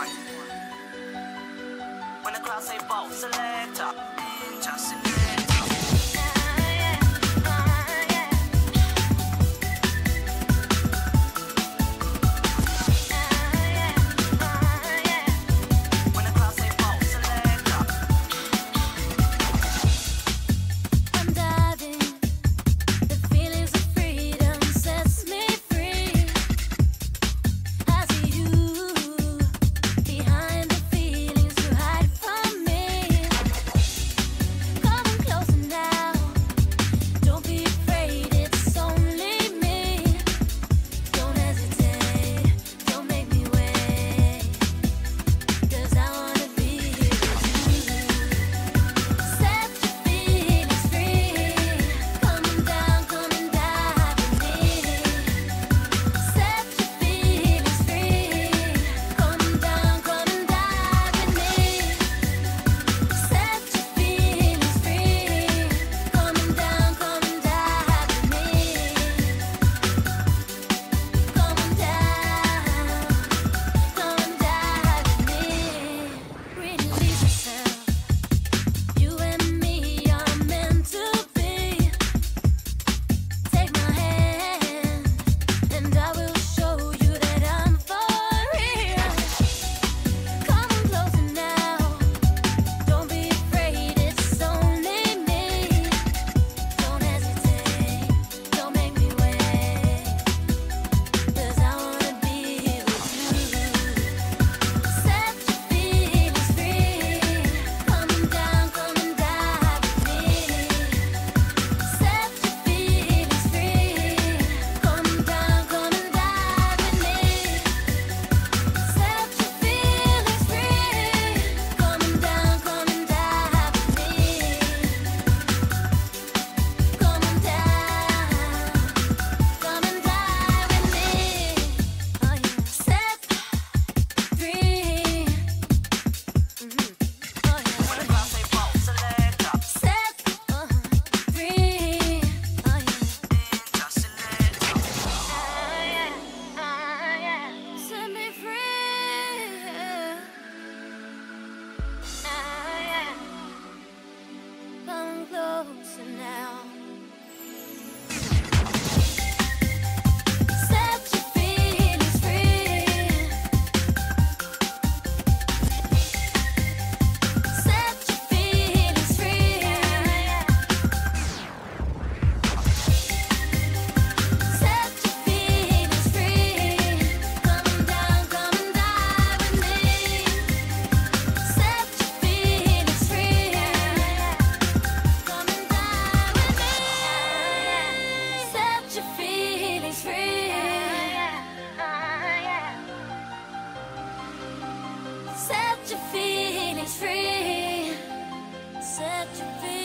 one. When the crowd say bow, select up, just in closer now. your feelings free. Set your feelings